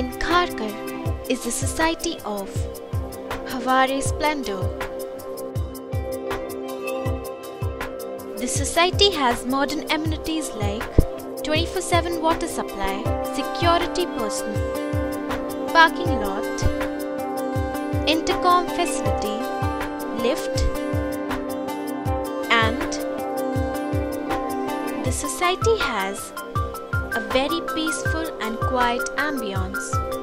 Saharkar is the society of Haware Splendor. The society has modern amenities like 24 7 water supply, security personnel, parking lot, intercom facility, lift, and the society has a very peaceful and quiet ambience.